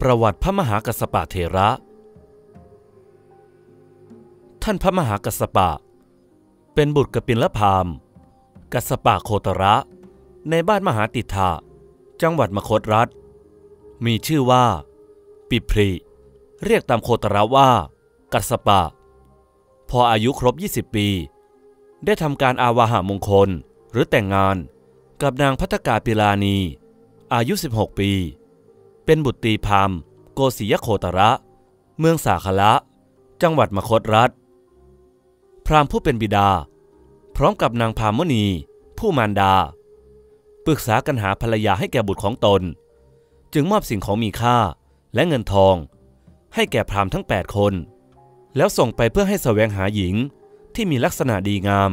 ประวัติพระมหากัสปะเถระ ท่านพระมหากัสปะ เป็นบุตรกปิลพามกัสปะโคตระ ในบ้านมหาติถะจังหวัดมคตรัฐ มีชื่อว่า ปิพริเรียกตามโคตระว่า กัสปะ พออายุครบ 20 ปี ได้ทำการอาวาหามงคลหรือแต่งงานกับนางพัฒกาปิลานี อายุ 16 ปี เป็นบุตรีพามโกศิยโคตระ เมืองสาขละ จังหวัดมคตรัฐ พราหมณ์ผู้เป็นบิดา พร้อมกับนางพามณี ผู้มารดา ปรึกษากันหาภรรยาให้แก่บุตรของตน จึงมอบสิ่งของมีค่าและเงินทอง ให้แก่พราหมณ์ทั้ง 8 คน แล้วส่งไปเพื่อให้แสวงหาหญิงที่มีลักษณะดีงาม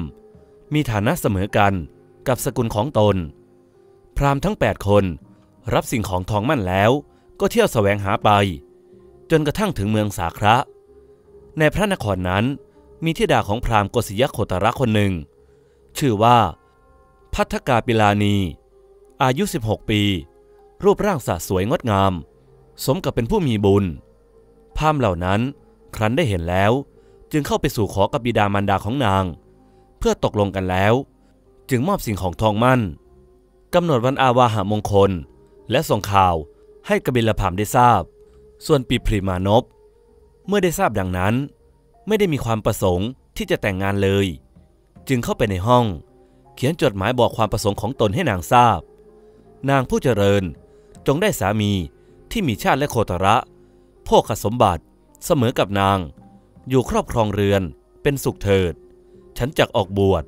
มีฐานะเสมอกันกับสกุลของตน พราหมณ์ทั้ง 8 คน รับสิ่งของทองมั่นแล้วก็เที่ยวแสวงหาไป จนกระทั่งถึงเมืองสาคระ ในพระนครนั้นมีธิดาของพราหมณ์กศิยโคตระคนหนึ่ง ชื่อว่า พัทกาปิลานี อายุ 16 ปี รูปร่างสะสวยงดงาม สมกับเป็นผู้มีบุญ พราหมณ์เหล่านั้นครั้นได้เห็นแล้ว จึงเข้าไปสู่ขอกับบิดามารดาของนาง เพื่อตกลงกันแล้ว จึงมอบสิ่งของทองมั่นกำหนดวันอาวาหามงคล และส่งข่าวให้กบิลพามได้ทราบ ส่วนปีพริมานพเมื่อได้ทราบดังนั้น ไม่ได้มีความประสงค์ที่จะแต่งงานเลย จึงเข้าไปในห้อง เขียนจดหมายบอกความประสงค์ของตนให้นางทราบ นางผู้เจริญจงได้สามีที่มีชาติและโคตระโภคสมบัติเสมอกับนาง อยู่ครอบครองเรือนเป็นสุขเถิด ฉันจักออกบวช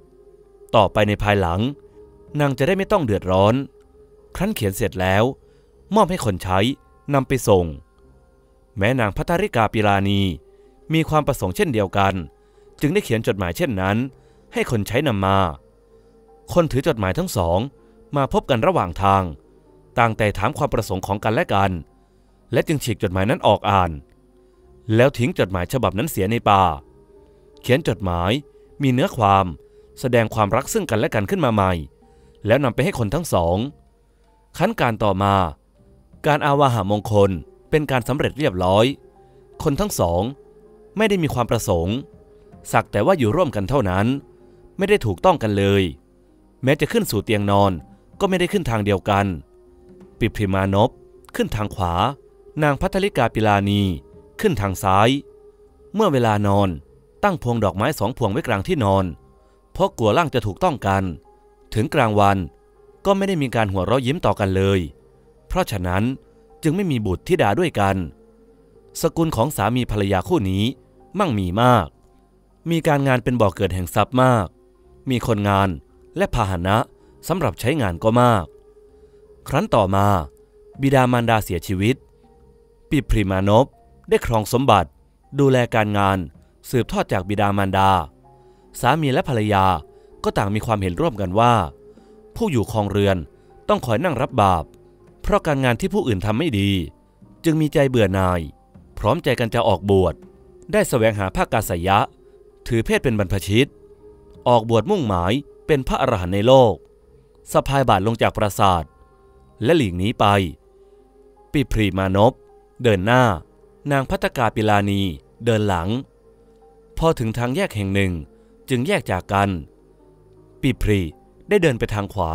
ต่อไปในภายหลัง นางจะได้ไม่ต้องเดือดร้อน ครั้นเขียนเสร็จแล้ว มอบให้คนใช้นำไปส่ง แม้นางพัทริกาปิลานี มีความประสงค์เช่นเดียวกัน จึงได้เขียนจดหมายเช่นนั้น ให้คนใช้นำมา คนถือจดหมายทั้งสอง มาพบกันระหว่างทาง ต่างแต่ถามความประสงค์ของกันและกัน และจึงฉีกจดหมายนั้นออกอ่าน แล้วทิ้งจดหมายฉบับนั้นเสียในป่า เขียนจดหมายมีเนื้อความแสดงความรักซึ่งกันและกันขึ้นมาใหม่ แล้วนำไปให้คนทั้งสอง ขั้นการต่อมา การอาวาหามงคลเป็นการสำเร็จเรียบร้อย คนทั้งสอง ไม่ได้มีความประสงค์ สักแต่ว่าอยู่ร่วมกันเท่านั้น ไม่ได้ถูกต้องกันเลย แม้จะขึ้นสู่เตียงนอนก็ไม่ได้ขึ้นทางเดียวกัน ปิพริมานพขึ้นทางขวา นางพัทลิกาปิลานีขึ้นทางซ้าย เมื่อเวลานอนตั้งพวงดอกไม้สองพวงไว้กลางที่นอน เพราะกลัวร่างจะถูกต้องกัน ถึงกลางวัน ก็ไม่ได้มีการหัวเราะยิ้มต่อกันเลย เพราะฉะนั้นจึงไม่มีบุตรธิดาด้วยกัน สกุลของสามีภรรยาคู่นี้มั่งมีมาก มีการงานเป็นบ่อกเกิดแห่งทรัพย์มาก มีคนงานและพาหนะสำหรับใช้งานก็มาก ครั้นต่อมา บิดามารดาเสียชีวิต ปิพริมานพได้ครองสมบัติ ดูแลการงานสืบทอดจากบิดามารดา สามีและภรรยาก็ต่างมีความเห็นร่วมกันว่า ผู้อยู่ครองเรือน ต้องคอยนั่งรับบาป เพราะการงานที่ผู้อื่นทำไม่ดี จึงมีใจเบื่อหน่าย พร้อมใจกันจะออกบวช ได้แสวงหาภาคกาสยะ ถือเพศเป็นบรรพชิต ออกบวชมุ่งหมายเป็นพระอรหันต์ในโลกสะพายบาทลงจากปราสาท และหลีกหนีไป ปิพรีมานพเดินหน้า นางพัตกาปิลานีเดินหลัง พอถึงทางแยกแห่งหนึ่งจึงแยกจากกัน ปิพรี ได้เดินไปทางขวา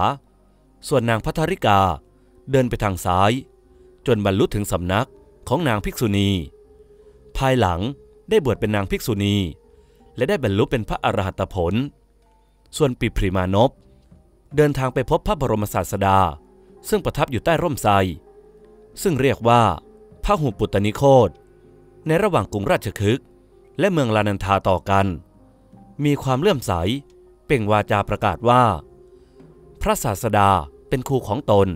ส่วนนางพัทริกาเดินไปทางซ้าย จนบรรลุถึงสำนักของนางภิกษุณี ภายหลังได้บวชเป็นนางภิกษุณี และได้บรรลุเป็นพระอรหัตผล ส่วนปิพริมานพเดินทางไปพบพระบรมศาสดา ซึ่งประทับอยู่ใต้ร่มไทรซึ่งเรียกว่าพระหูปุตตนิโคตในระหว่างกรุงราชคฤห์และเมืองลานันทาต่อกัน มีความเลื่อมใส เป่งวาจาประกาศว่า พระศาสดาเป็นครูของตน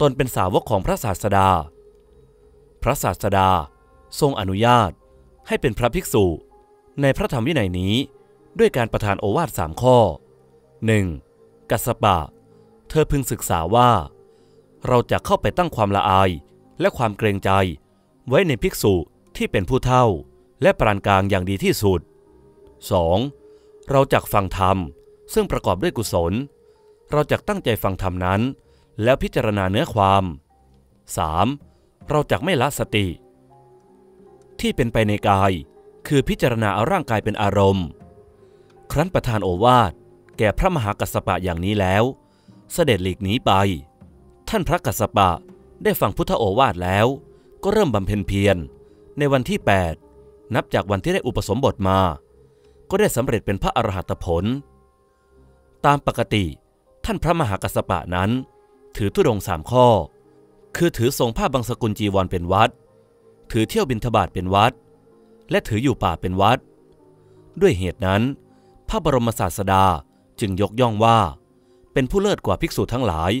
ตนเป็นสาวกของพระศาสดา พระศาสดาทรงอนุญาตให้เป็นพระภิกษุ ในพระธรรมวินัยนี้ด้วยการประทานโอวาทสามข้อ 1. กัสปะ เธอพึงศึกษาว่า เราจะเข้าไปตั้งความละอายและความเกรงใจ ไว้ในภิกษุที่เป็นผู้เท่าและปรานกลางอย่างดีที่สุด 2. เราจักฟังธรรมซึ่งประกอบด้วยกุศล เราจักตั้งใจฟังธรรมนั้น แล้วพิจารณาเนื้อความ 3. เราจักไม่ละสติ ที่เป็นไปในกาย คือพิจารณาเอาร่างกายเป็นอารมณ์ ครั้นประทานโอวาทแก่พระมหากัสสปะอย่างนี้แล้ว เสด็จหลีกหนีไป ท่านพระกัสสปะได้ฟังพุทธโอวาทแล้ว ก็เริ่มบำเพ็ญเพียร ในวันที่ 8 นับจากวันที่ได้อุปสมบทมา ก็ได้สำเร็จเป็นพระอรหัตผล ตามปกติ ท่านพระมหากัสปะนั้น ถือธุดงค์สามข้อ คือถือทรงผ้าบางสกุลจีวรเป็นวัด ถือเที่ยวบิณฑบาตเป็นวัด และถืออยู่ป่าเป็นวัด ด้วยเหตุนั้น พระบรมศาสดาจึงยกย่องว่า เป็นผู้เลิศกว่าภิกษุทั้งหลาย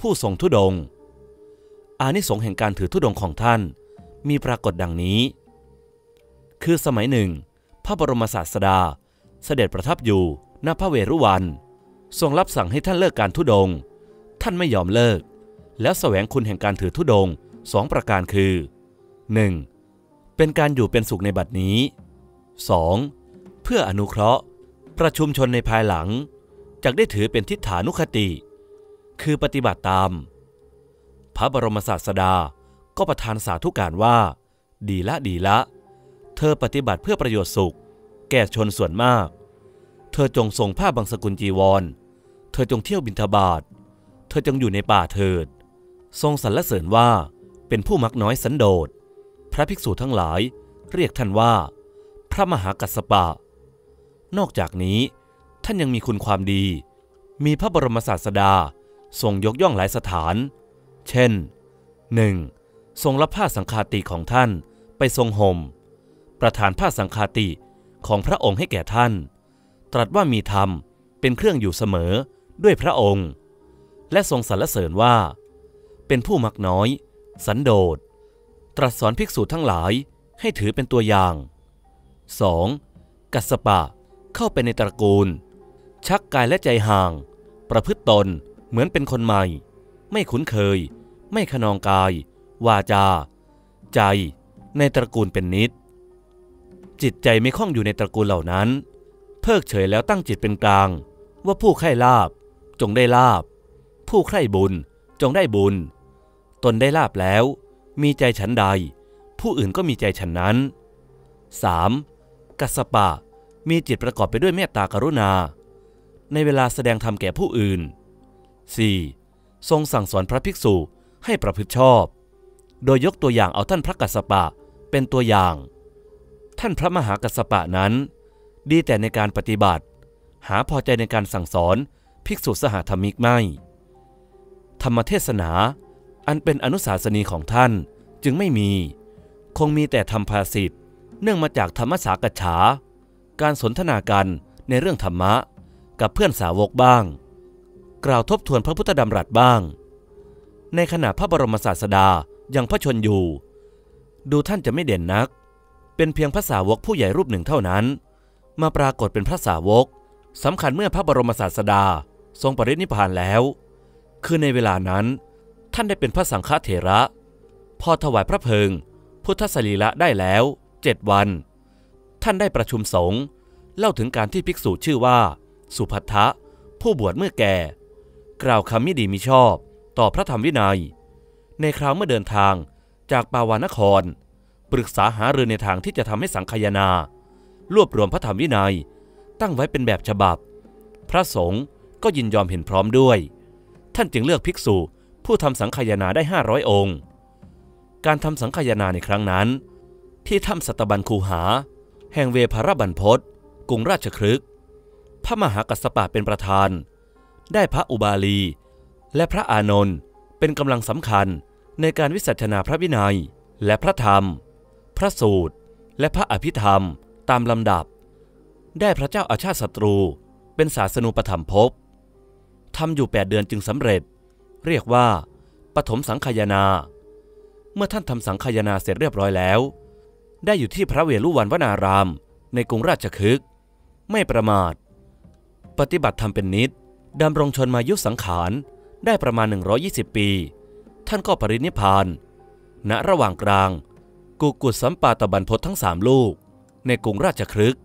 ผู้ทรงธุดงค์อานิสงส์แห่งการถือธุดงค์ของท่าน มีปรากฏดังนี้ คือสมัยหนึ่ง พระบรมศาสดาเสด็จประทับอยู่ณพระเวรุวัน ทรงรับสั่งให้ท่านเลิกการทุดง ท่านไม่ยอมเลิก แล้วแสวงคุณแห่งการถือธุดงสองประการคือ 1. เป็นการอยู่เป็นสุขในบัดนี้ 2. เพื่ออนุเคราะห์ ประชุมชนในภายหลังจกได้ถือเป็นทิฏฐานุคติ คือปฏิบัติตาม พระบรมศาสดาก็ประทานสาธุการว่า ดีละดีละ เธอปฏิบัติเพื่อประโยชน์สุข แก่ชนส่วนมาก เธอจงส่งผ้าบางสกุลจีวร เธอจงเที่ยวบินทบาท เธอจงอยู่ในป่าเถิด ทรงสรรเสริญว่าเป็นผู้มักน้อยสันโดษ พระภิกษุทั้งหลายเรียกท่านว่า พระมหากัสสปะ นอกจากนี้ท่านยังมีคุณความดี มีพระบรมศาสดาทรงยกย่องหลายสถาน เช่น 1. ทรงรับผ้าสังฆาติของท่านไปทรงหม่ม ประทานผ้าสังฆาติของพระองค์ให้แก่ท่าน ตรัสว่ามีธรรมเป็นเครื่องอยู่เสมอ ด้วยพระองค์ และทรงสรรเสริญว่า เป็นผู้มักน้อย สันโดษ ตรัสสอนภิกษุทั้งหลายให้ถือเป็นตัวอย่าง 2. กัสปะเข้าไปในตระกูล ชักกายและใจห่าง ประพฤติตนเหมือนเป็นคนใหม่ ไม่คุ้นเคย ไม่ขนองกาย วาจา ใจ ในตระกูลเป็นนิด จิตใจไม่คล้องอยู่ในตระกูลเหล่านั้น เพิกเฉยแล้วตั้งจิตเป็นกลาง ว่าผู้ใคร่ลาบ จงได้ลาบ ผู้ใคร่บุญจงได้บุญ ตนได้ลาบแล้ว มีใจฉันใด ผู้อื่นก็มีใจฉันนั้น 3. กัสปะ มีจิตประกอบไปด้วยเมตตากรุณา ในเวลาแสดงธรรมแก่ผู้อื่น 4. ทรงสั่งสอนพระภิกษุให้ประพฤติชอบ โดยยกตัวอย่างเอาท่านพระกัสปะเป็นตัวอย่าง ท่านพระมหากัสปะนั้น ดีแต่ในการปฏิบัติ หาพอใจในการสั่งสอน ภิกษุสหธรรมิกไม่ ธรรมเทศนาอันเป็นอนุสาสนีของท่านจึงไม่มี คงมีแต่ธรรมภาสิทธ์เนื่องมาจากธรรมสากฉา การสนทนากันในเรื่องธรรมะ กับเพื่อนสาวกบ้าง กล่าวทบทวนพระพุทธดำรัสบ้าง ในขณะพระบรมศาสดายังพระชนอยู่ ดูท่านจะไม่เด่นนัก เป็นเพียงพระสาวกผู้ใหญ่รูปหนึ่งเท่านั้น มาปรากฏเป็นพระสาวกสำคัญเมื่อพระบรมศาสดา ทรงปรินิพพานแล้ว คือในเวลานั้น ท่านได้เป็นพระสังฆเถระ พอถวายพระเพลิง พุทธสรีละได้แล้วเจ็ดวัน ท่านได้ประชุมสงฆ์เล่าถึงการที่ภิกษุชื่อว่า สุภัททะผู้บวชเมื่อแก่ กล่าวคำไม่ดีมิชอบ ต่อพระธรรมวินัย ในคราวเมื่อเดินทางจากปาวานคร ปรึกษาหารือในทางที่จะทำให้สังคายนา รวบรวมพระธรรมวินัย ตั้งไว้เป็นแบบฉบับ พระสงฆ์ ก็ยินยอมเห็นพร้อมด้วย ท่านจึงเลือกภิกษุผู้ทำสังคายาได้ 500 องค์ การทำสังคายาในครั้งนั้น ที่ถ้ำสัตบันคูหา แห่งเวภารบันพศกรุงราชครึก พระมหากัสปะเป็นประธาน ได้พระอุบาลี และพระอานนท์เป็นกำลังสำคัญในการวิสัชนาพระวินัย และพระธรรม พระสูตร และพระอภิธรรมตามลำดับ ได้พระเจ้าอาชาติศัตรูเป็นศาสนูปธรรมภพ ทำอยู่ 8 เดือนจึงสำเร็จ เรียกว่า ปฐมสังคายนา เมื่อท่านทำสังคายนาเสร็จเรียบร้อยแล้ว ได้อยู่ที่พระเวรุวันวนาราม ในกรุงราชคฤห์ไม่ประมาท ปฏิบัติธรรมเป็นนิดดำรงชนมายุสังขารได้ประมาณ 120 ปี ท่านก็ปรินิพพาน ณระหว่างกลาง กุกุสัมปาตบันพศทั้งสามลูก ในกรุงราชคฤห์